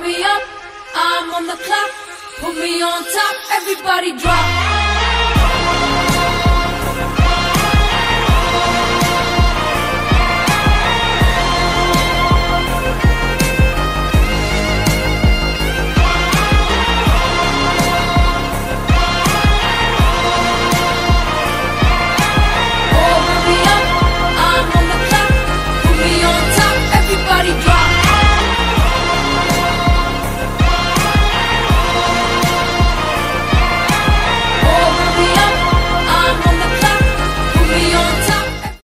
me up, I'm on the clock, put me on top, everybody drop.